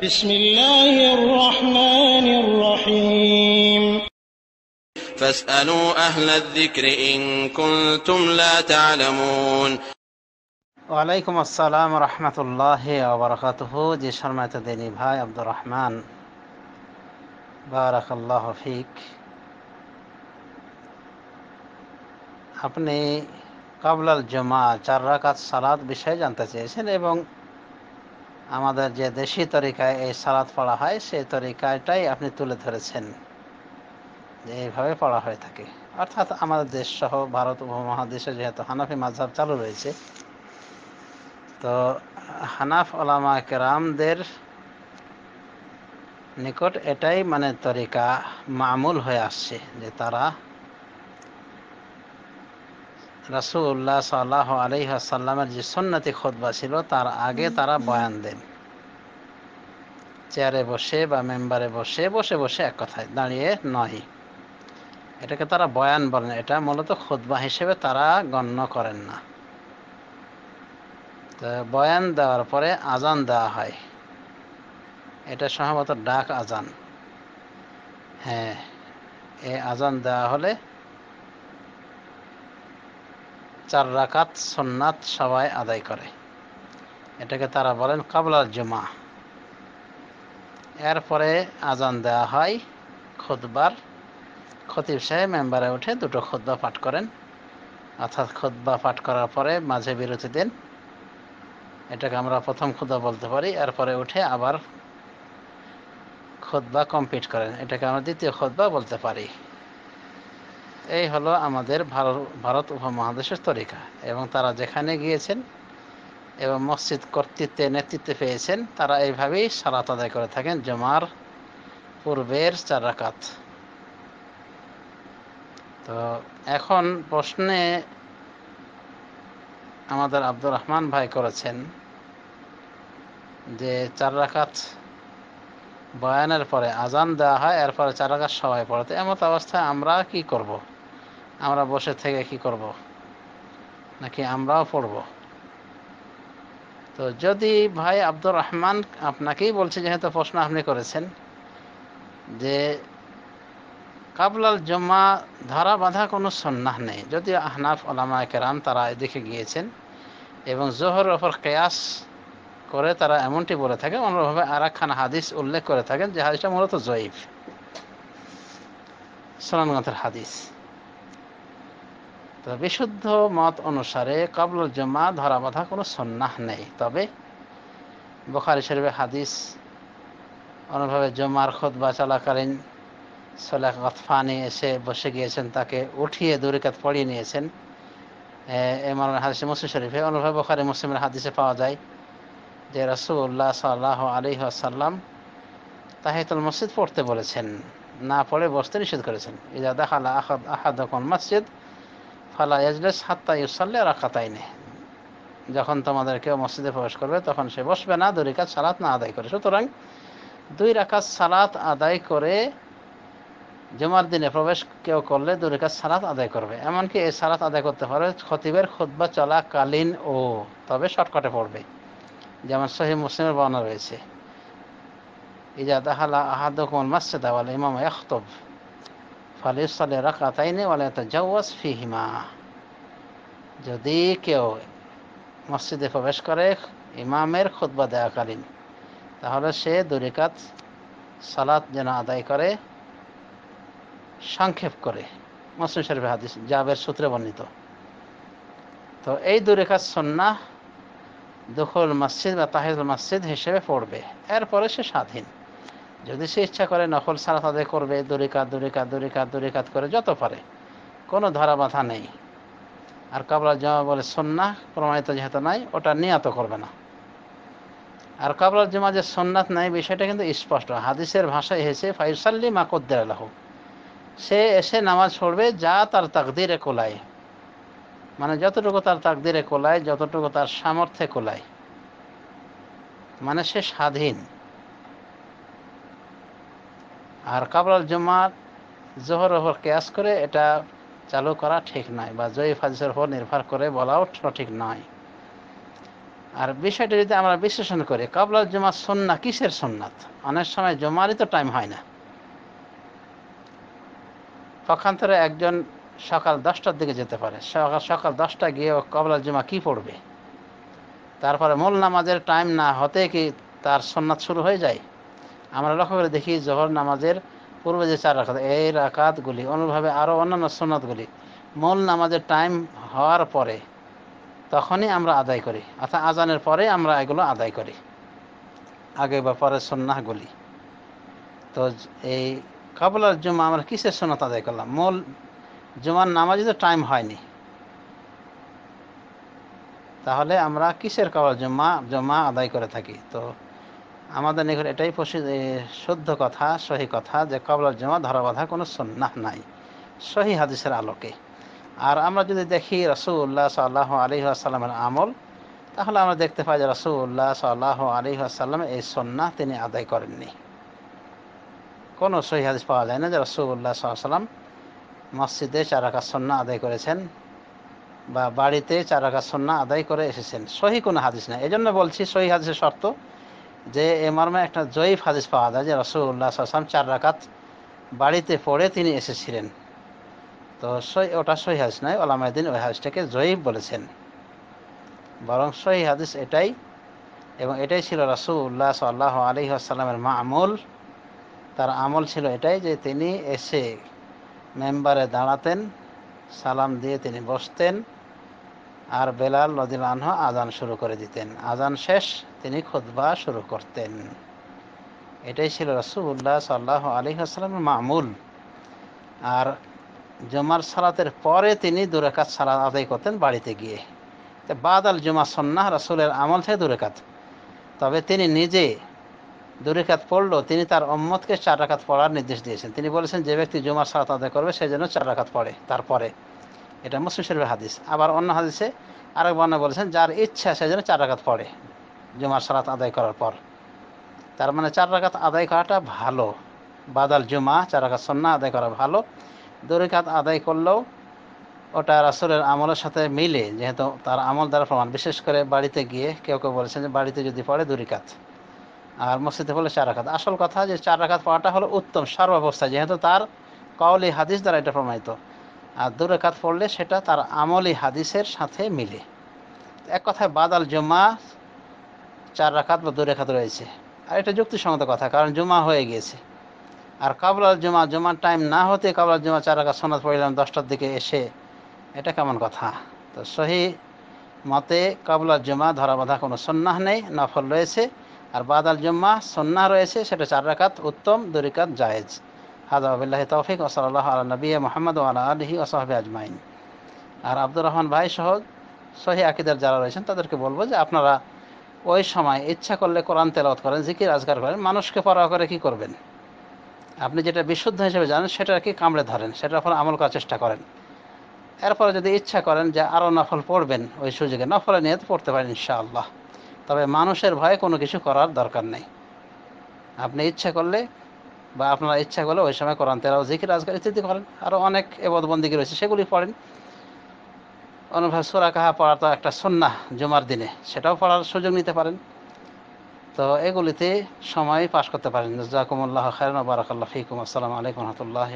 بسم الله الرحمن الرحيم فاسألوا أهل الذكر إن كنتم لا تعلمون ওয়ালাইকুম আসসালাম রহমতুল্লাহ ওবরাকাতুহ জি শর্মায়ত দিনী ভাই আব্দুর রহমান বারাকাল্লাহ ফিক আপনি কাবলাল জমা চার রাকাত সালাদ বিষয়ে জানতে চেয়েছেন এবং আমাদের যে দেশি তরিকায় এই সালাদ পড়া হয় সেই তরিকাটাই আপনি তুলে ধরেছেন। যে এইভাবে পড়া হয়ে থাকে। অর্থাৎ আমাদের দেশ সহ ভারত উপমহাদেশে যেহেতু হানাফি মাঝহাব চালু রয়েছে, তো হানাফ ওলামা কেরামদের নিকট এটাই মানে তরিকা মামুল হয়ে আসছে যে তারা রাসুল্লাহ সাল্লাহ আলহিহাসাল্লামের যে সন্ন্যতি খোদবা ছিল, তার আগে তারা বয়ান দেন। চেয়ারে বসে বা মেম্বারে বসে বসে বসে এক কথায়, দাঁড়িয়ে নয়। এটাকে তারা বয়ান বলেন। এটা মূলত খোদবা হিসেবে তারা গণ্য করেন না। তো বয়ান দেওয়ার পরে আজান দেওয়া হয়। এটা সম্ভবত ডাক আজান হ্যাঁ এই আজান দেওয়া হলে চার রাকাত সন্ন্যাত সবাই আদায় করে। এটাকে তারা বলেন কাবলার জমা। এরপরে আজান দেওয়া হয় খুদবার খতিব সাহেব মেম্বারে উঠে দুটো খুদ্া পাঠ করেন। অর্থাৎ খুদ্া পাঠ করার পরে মাঝে বিরতি দেন। এটাকে আমরা প্রথম খুদা বলতে পারি। এরপরে উঠে আবার খুদ্া কমপ্লিট করেন। এটাকে আমরা দ্বিতীয় খুদ্া বলতে পারি। এই হলো আমাদের ভারত ভারত উপমহাদেশের তরিকা। এবং তারা যেখানে গিয়েছেন এবং মসজিদ কর্তৃত্বে নেতৃত্বে পেয়েছেন, তারা এইভাবেই সালাত আদায় করে থাকেন জমার পূর্বের চার রাকাত। তো এখন প্রশ্নে আমাদের আব্দুর রহমান ভাই করেছেন যে চার রাকাত বয়ানের পরে আজান দেওয়া হয়, এরপরে চার রাকাত সবাই পড়াতে। এমত অবস্থায় আমরা কি করব। আমরা বসে থেকে কি করব। নাকি আমরাও পড়ব? তো যদি ভাই আব্দুর রহমান আপনাকেই বলছে, যেহেতু প্রশ্ন আপনি করেছেন, যে কাবলাল জমা ধরা বাঁধা কোনো সন্ন্যাহ নেই। যদিও আহনাফ ওলামা কেরাম তারা এদিকে গিয়েছেন এবং জোহর ওপর কেয়াস করে তারা এমনটি বলে থাকে অন্যভাবে আর খান হাদিস উল্লেখ করে থাকেন যে হাদিসটা মূলত জয়ীফ, সোনানগঞ্জের হাদিস। তো বিশুদ্ধ মত অনুসারে কাবলুল জমা ধরা বাঁধা কোনো সন্ন্যাহ নেই। তবে বোখারি শরীফে হাদিস অন্যভাবে জমার খোদ বা চলাকালীন সোলাক গতফানি এসে বসে গিয়েছেন, তাকে উঠিয়ে দুরিকাত পড়িয়ে নিয়েছেন। এমন হাদিসে মুসলিম শরীফে অনুভব বখারি মুসলিমের হাদিসে পাওয়া যায় যে রসুল্লাহ সাল্লাহ আলী আসাল্লাম তাহিতুল মসজিদ পড়তে বলেছেন, না পড়ে বসতে নিষেধ করেছেন। ইজা দেখালা আহাদ আহাদখন মসজিদ ফালা ইয়াজলেস হাত্তা ইউসাল্লে রাখাতাইনে যখন তোমাদের কেউ মসজিদে প্রবেশ করবে, তখন সে বসবে না, দুই রাকাত সালাত না আদায় করে। সুতরাং দুই রাকাত সালাত আদায় করে জুমার দিনে প্রবেশ কেউ করলে দুই রেখাত সালাত আদায় করবে। এমনকি এই সালাত আদায় করতে পারে খতিবের খুদ্া চলাকালীন ও তবে শর্টকাটে পড়বে। যেমন সহি মুসলিমের বর্ণনা রয়েছে, ইজা দাহালা আহাদুকুল মাসজিদ ইমাম ইয়াখতুব। ফালিসালে রাকাতাইনি ওয়ালা তাজাওয়াজ ফিহিমা যদি কেউ মসজিদে প্রবেশ করে ইমামের খুতবা দেওয়াকালীন, তাহলে সে দুরিকাত সালাত যেন আদায় করে, সংক্ষেপ করে। মুসলিম শরীফ হাদিস, জাবের সূত্রে বর্ণিত। তো এই দুরেখাত সন্না দুখল মসজিদ বা তাহিদুল মসজিদ হিসেবে পড়বে। এরপরে সে স্বাধীন। যদি সে ইচ্ছা করে নকল সালাত আদায় করবে দুরিকাত দুরিকাত দুরিকাত দুরিকাত করে, যত পারে। কোনো ধরা বাধা নেই। আর কাবলা জমা বলে, সন্না প্রমাণিত যেহেতু নাই, ওটা নিয়াত করবে না। আর কাবলার জমা যে সন্ন্যাত নাই, বিষয়টা কিন্তু স্পষ্ট। হাদিসের ভাষায় এসেছে ফাইসাল্লি মাকদ্দের আল্লাহ সে এসে নামাজ পড়বে, যা তার তাকদিরে কোলায়। মানে যতটুকু তার তাকদিরে কোলায়, যতটুকু তার সামর্থ্যে কোলায়। মানে সে স্বাধীন। আর কাবলাল জমার জোহর ওপর কেয়াস করে এটা চালু করা ঠিক নয় বা জয়ী হাদিসের উপর নির্ভর করে বলাও সঠিক নয়। আর বিষয়টা যদি আমরা বিশ্লেষণ করি কাবলার জমা সন্না কিসের সন্ন্যাত অনেক সময় জমারই তো টাইম হয় না। পক্ষান্তরে একজন সকাল দশটার দিকে যেতে পারে। সকাল সকাল দশটা গিয়ে ও কবলার জমা কি পড়বে? তারপরে মূল নামাজের টাইম না হতে কি তার সন্ন্যাত শুরু হয়ে যায়? আমরা লক্ষ্য করে দেখি জহর নামাজের পূর্বে যে চার রাকাত, এই রাকাতগুলি অনুভাবে আরও অন্যান্য সন্ন্যতগুলি মূল নামাজের টাইম হওয়ার পরে তখনই আমরা আদায় করি, অর্থাৎ আজানের পরে আমরা এগুলো আদায় করি। আগে বা পরে সন্ন্যাহগুলি তো এই কাবলার জমা আমরা কিসের সন্ন্যত আদায় করলাম? মূল জুমার নামাজে তো টাইম হয়নি। তাহলে আমরা কিসের কাবল জমা জমা আদায় করে থাকি? তো আমাদের নিকট এটাই শুদ্ধ কথা, সহি কথা যে কবলার জমা ধরা বাঁধা কোনো সন্ন্যাহ নাই, সহি হাদিসের আলোকে। আর আমরা যদি দেখি রসুল্লাহ সাল্লাহ আলী আসাল্লামের আমল, তাহলে আমরা দেখতে পাই যে রসুল্লাহ সাল্লাহ আলী আসাল্লাম এই সন্না তিনি আদায় করেননি। কোনো সহি হাদিস পাওয়া যায় না যে রসুল্লাহ সাল্লাম মসজিদে চার রাকাত সন্না আদায় করেছেন বা বাড়িতে চার রাকাত সন্না আদায় করে এসেছেন। সহি কোনো হাদিস নাই। এই জন্য বলছি সহি হাদিসের শর্ত যে এ মর্মে একটা জয়ীফ হাদিস পাওয়া যায় যে রসুল্লাহ সাল্লাম চার রাকাত বাড়িতে পড়ে তিনি এসেছিলেন। তো সই, ওটা সহি হাদিস নয় ওলামায়দিন ওই হাদিসটাকে জয়ীফ বলেছেন। বরং সহি হাদিস এটাই এবং এটাই ছিল রাসুল্লাহ সাল্লাহ আলী আসাল্লামের মা আমল তার আমল ছিল এটাই যে তিনি এসে মেম্বারে দাঁড়াতেন, সালাম দিয়ে তিনি বসতেন। আর বেলাল নদিল আজান শুরু করে দিতেন। আজান শেষ, তিনি খুতবা শুরু করতেন। এটাই ছিল রসুল্লাহ সাল্লাহ আলী আসসালামের মামুল। আর জমার সালাতের পরে তিনি দুরেকাত সালাত আদায় করতেন বাড়িতে গিয়ে। বাদ আল জুমা সন্না রসুলের আমল থেকে দুরেকাত। তবে তিনি নিজে দুরেকাত পড়ল, তিনি তার অম্মতকে চার রাকাত পড়ার নির্দেশ দিয়েছেন। তিনি বলেছেন, যে ব্যক্তি জুমার সালাত আদায় করবে সেই জন্য চার রাকাত পড়ে। তারপরে এটা মুসলিম শরীফের হাদিস। আবার অন্য হাদিসে আরেক বর্ণা বলেছেন, যার ইচ্ছা সেই যেন চার রাকাত পড়ে জুমার সালাত আদায় করার পর। তার মানে চার রাকাত আদায় করাটা ভালো। বাদাল জুমা, চার রাকাত সন্না আদায় করা ভালো। দুরেকাত আদায় করলেও ওটা রাসুলের আমলের সাথে মিলে, যেহেতু তার আমল দ্বারা প্রমাণ। বিশেষ করে বাড়িতে গিয়ে কেউ কেউ বলেছেন যে বাড়িতে যদি পড়ে দুরিকাত আর মসজিদে পড়লে চার রাকাত। আসল কথা যে চার রাকাত পড়াটা হলো উত্তম সর্বাবস্থায় যেহেতু তার কওলি হাদিস দ্বারা এটা প্রমাণিত। আর দুরেকাত পড়লে সেটা তার আমলি হাদিসের সাথে মিলে। এক কথায় বাদাল জুম্মা চার রাকাত বা দু রেখাত রয়েছে। আর এটা যুক্তিসঙ্গত কথা, কারণ জুমা হয়ে গিয়েছে। আর কাবলাল জুমা, জুমার টাইম না হতে কাবলাল জুমা চার রাকাত সনাত পড়লাম, দশটার দিকে এসে, এটা কেমন কথা? তো সহি মতে কাবলাল জুমা ধরা বাঁধা কোনো সন্ন্যাহ নেই, নফল রয়েছে। আর বাদাল জুম্মা সন্না রয়েছে, সেটা চার রাকাত উত্তম দুরিকাত জায়েজ। হাজা আবিল্লাহ তৌফিক ওসলাল্লাহ আলা নবী মোহাম্মদ আলা আলহি ওসহাবি আজমাইন। আর আব্দুর রহমান ভাই সহ সহি আকিদার যারা রয়েছেন, তাদেরকে বলব যে আপনারা ওই সময় ইচ্ছা করলে কোরআন তেলাওয়াত করেন, জিকির আজগার করেন, মানুষকে পরোয়া করে কি করবেন? আপনি যেটা বিশুদ্ধ হিসেবে জানেন সেটা কি কামড়ে ধরেন, সেটার উপর আমল করার চেষ্টা করেন। এরপরে যদি ইচ্ছা করেন যে আরও নফল পড়বেন, ওই সুযোগে নফলে নিয়ে পড়তে পারেন ইনশাআল্লাহ। তবে মানুষের ভয়ে কোনো কিছু করার দরকার নেই। আপনি ইচ্ছা করলে বা আপনার ইচ্ছা করলে ওই সময় কোরআন তেরাও জিকির আজকাল ইত্যাদি করেন। আরও অনেক এবদবন্দিকে রয়েছে, সেগুলি পড়েন। অনুভব সোরা কাহা পড়া তো একটা সন্না জুমার দিনে, সেটাও পড়ার সুযোগ নিতে পারেন। তো এগুলিতে সময় পাশ করতে পারেন। জাকুমুল্লাহ খায়রন বারাকাল্লাহ ফিকুম। আসসালামু আলাইকুম রহমতুল্লাহ